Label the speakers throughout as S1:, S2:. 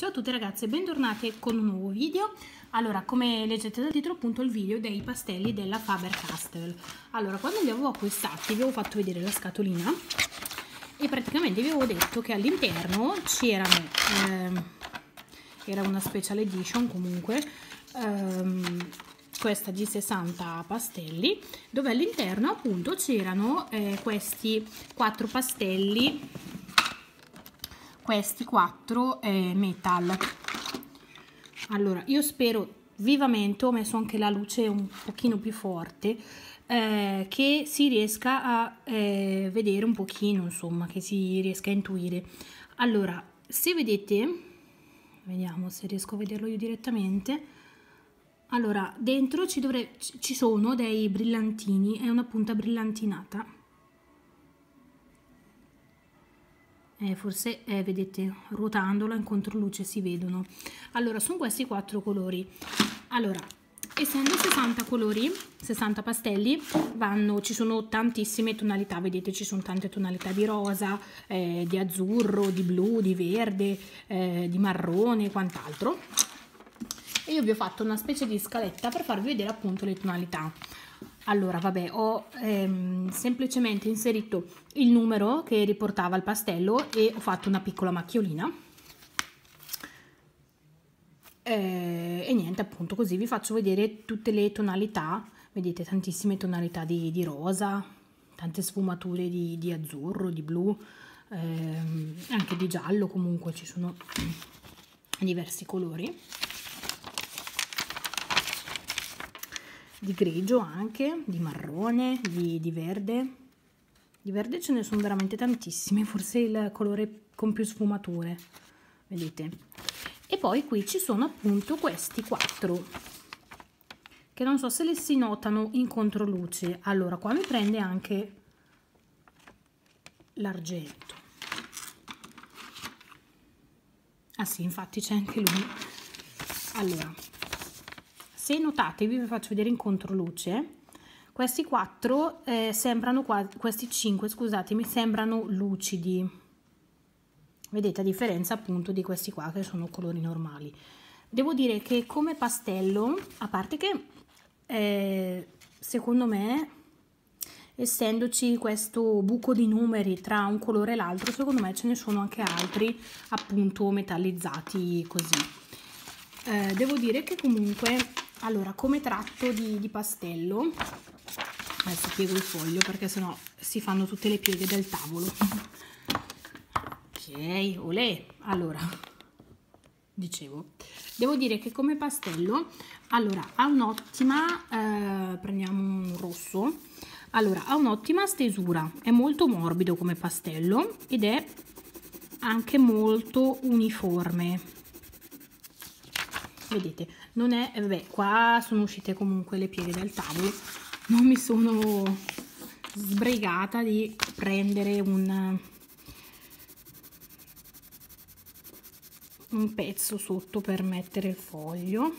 S1: Ciao a tutti ragazzi e bentornati con un nuovo video. Allora, come leggete dal titolo, appunto il video dei pastelli della Faber-Castell. Allora, quando li avevo acquistati vi avevo fatto vedere la scatolina e praticamente vi avevo detto che all'interno c'erano, eh, era una special edition comunque, ehm, questa di 60 pastelli, dove all'interno appunto c'erano eh, questi quattro pastelli questi quattro eh, metal. Allora io spero vivamente ho messo anche la luce un pochino più forte eh, che si riesca a eh, vedere un pochino insomma che si riesca a intuire. Allora se vedete vediamo se riesco a vederlo io direttamente. Allora dentro ci, dovrebbe, ci sono dei brillantini è una punta brillantinata eh, forse eh, vedete ruotandola in controluce si vedono. Allora sono questi quattro colori. Allora essendo 60 colori 60 pastelli vanno ci sono tantissime tonalità vedete ci sono tante tonalità di rosa eh, di azzurro di blu di verde eh, di marrone e quant'altro. E io vi ho fatto una specie di scaletta per farvi vedere appunto le tonalità. Allora, vabbè, ho ehm, semplicemente inserito il numero che riportava il pastello e ho fatto una piccola macchiolina. Eh, e niente, appunto, così vi faccio vedere tutte le tonalità. Vedete tantissime tonalità di, di rosa, tante sfumature di, di azzurro, di blu, ehm, anche di giallo comunque ci sono diversi colori. Di grigio anche, di marrone, di, di verde. Di verde ce ne sono veramente tantissimi, forse il colore con più sfumature, vedete? E poi qui ci sono appunto questi quattro, che non so se li si notano in controluce. Allora, qua mi prende anche l'argento. Ah sì, infatti c'è anche lui. Allora, se notate vi faccio vedere in controluce. Questi quattro eh, sembrano qua questi cinque scusatemi sembrano lucidi. Vedete a differenza appunto di questi qua che sono colori normali. Devo dire che come pastello a parte che eh, secondo me essendoci questo buco di numeri tra un colore e l'altro secondo me ce ne sono anche altri appunto metallizzati così. Eh, devo dire che comunque allora come tratto di, di pastello adesso piego il foglio perché sennò si fanno tutte le pieghe del tavolo. Ok olè. Allora dicevo devo dire che come pastello allora ha un'ottima eh, prendiamo un rosso. Allora ha un'ottima stesura è molto morbido come pastello ed è anche molto uniforme. Vedete non è eh, vabbè qua sono uscite comunque le pieghe del tavolo. Non mi sono sbrigata di prendere un un pezzo sotto per mettere il foglio.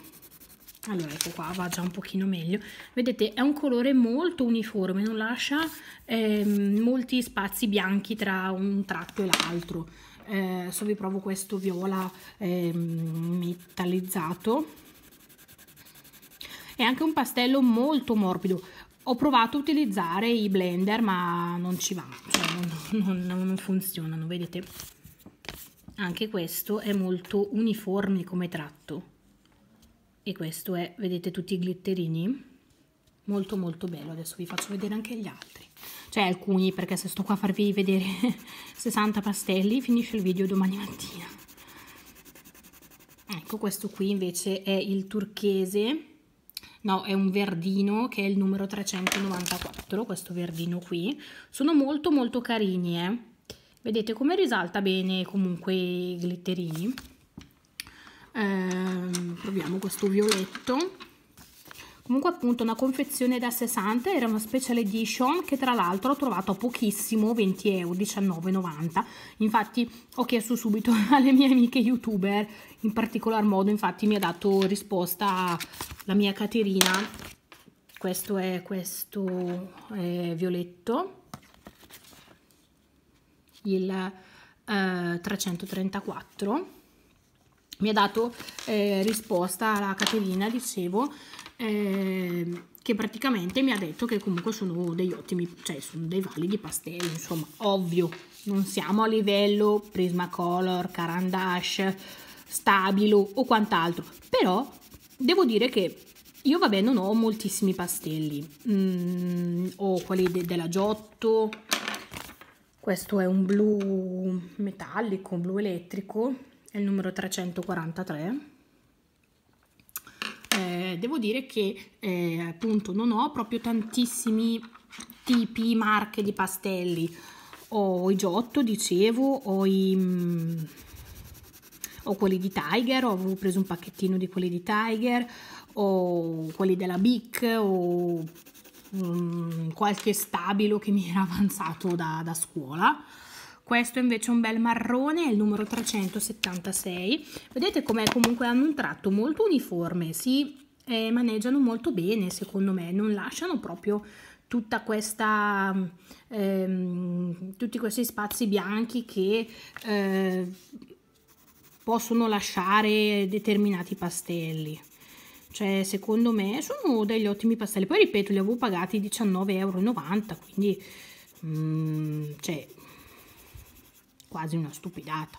S1: Allora ecco qua va già un pochino meglio. Vedete è un colore molto uniforme non lascia eh, molti spazi bianchi tra un tratto e l'altro. Eh, adesso vi provo questo viola eh, metallizzato è anche un pastello molto morbido. Ho provato a utilizzare i blender ma non ci va cioè non, non, non funzionano vedete. Anche questo è molto uniforme come tratto. E questo è vedete tutti i glitterini. Molto molto bello. Adesso vi faccio vedere anche gli altri. Cioè alcuni perché se sto qua a farvi vedere 60 pastelli finisce il video domani mattina. Ecco questo qui invece è il turchese no è un verdino che è il numero 394 questo verdino qui. Sono molto molto carini eh? vedete come risalta bene comunque i glitterini? Ehm, proviamo questo violetto comunque appunto una confezione da 60 era una special edition che tra l'altro ho trovato a pochissimo 20 euro 19,90 infatti ho chiesto subito alle mie amiche youtuber in particolar modo infatti mi ha dato risposta la mia Caterina. Questo è questo è violetto. Il eh, 334 mi ha dato eh, risposta alla Caterina, dicevo, eh, che praticamente mi ha detto che comunque sono degli ottimi, cioè sono dei validi pastelli, insomma, ovvio, non siamo a livello Prismacolor, Carandash, Stabilo o quant'altro, però devo dire che io vabbè non ho moltissimi pastelli, mm, ho quelli de della Giotto, questo è un blu metallico, un blu elettrico, è il numero 343. Eh, devo dire che eh, appunto non ho proprio tantissimi tipi, marche di pastelli. Ho i Giotto, dicevo, ho, i, mm, ho quelli di Tiger, ho preso un pacchettino di quelli di Tiger, ho quelli della Bic, ho um, qualche stabilo che mi era avanzato da, da scuola questo invece è un bel marrone, è il numero 376. Vedete com'è comunque hanno un tratto molto uniforme, si eh, maneggiano molto bene secondo me, non lasciano proprio tutta questa, ehm, tutti questi spazi bianchi che eh, possono lasciare determinati pastelli. Cioè, secondo me sono degli ottimi pastelli. Poi ripeto, li avevo pagati 19,90 euro, quindi mm, cioè, quasi una stupidata.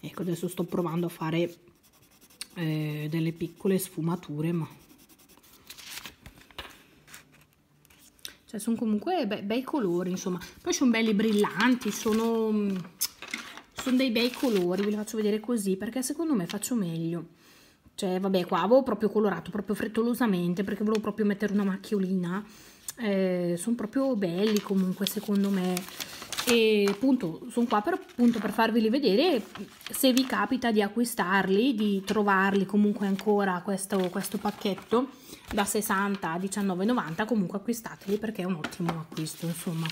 S1: Ecco, adesso sto provando a fare eh, delle piccole sfumature, ma... Cioè, sono comunque be bei colori, insomma. Poi sono belli brillanti, sono, sono dei bei colori, ve li faccio vedere così, perché secondo me faccio meglio. Cioè, vabbè, qua avevo proprio colorato, proprio frettolosamente, perché volevo proprio mettere una macchiolina. Eh, sono proprio belli comunque, secondo me e appunto sono qua per, appunto, per farveli vedere se vi capita di acquistarli, di trovarli comunque ancora questo, questo pacchetto da 60 a 19,90 comunque acquistateli perché è un ottimo acquisto insomma.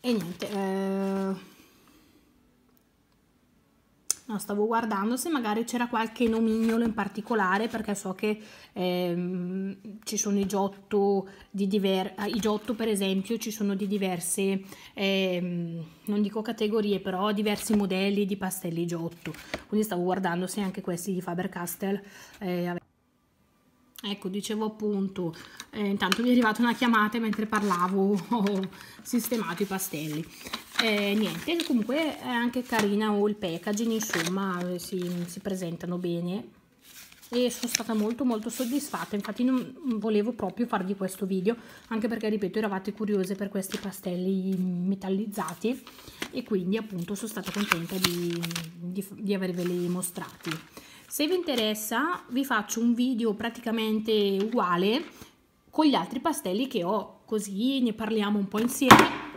S1: E niente eh No, stavo guardando se magari c'era qualche nomignolo in particolare perché so che ehm, ci sono i giotto di diversi, ah, i giotto per esempio ci sono di diverse, ehm, non dico categorie, però diversi modelli di pastelli giotto. Quindi stavo guardando se anche questi di Faber-Castell eh, Ecco, dicevo appunto, eh, intanto mi è arrivata una chiamata mentre parlavo, ho sistemato i pastelli. Eh, niente, comunque è anche carina o il packaging, insomma, si, si presentano bene. E sono stata molto molto soddisfatta. Infatti non volevo proprio farvi questo video anche perché ripeto eravate curiose per questi pastelli metallizzati. E quindi appunto sono stata contenta di, di, di averveli mostrati. Se vi interessa vi faccio un video praticamente uguale con gli altri pastelli che ho, così ne parliamo un po' insieme.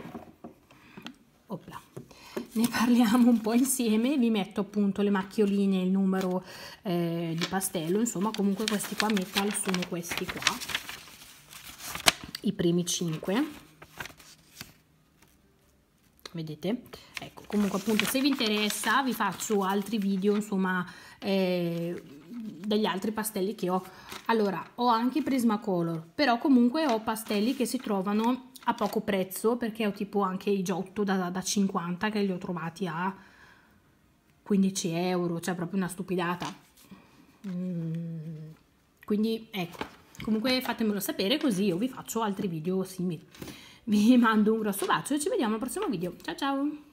S1: Ne parliamo un po' insieme, vi metto appunto le macchioline il numero eh, di pastello, insomma comunque questi qua metal sono questi qua, i primi 5 vedete? Ecco comunque appunto se vi interessa vi faccio altri video insomma eh, degli altri pastelli che ho. Allora ho anche Prismacolor però comunque ho pastelli che si trovano a poco prezzo perché ho tipo anche i Giotto da, da 50 che li ho trovati a 15 euro cioè proprio una stupidata. Mm, quindi ecco. Comunque fatemelo sapere così io vi faccio altri video simili. Vi mando un grosso bacio e ci vediamo al prossimo video. Ciao ciao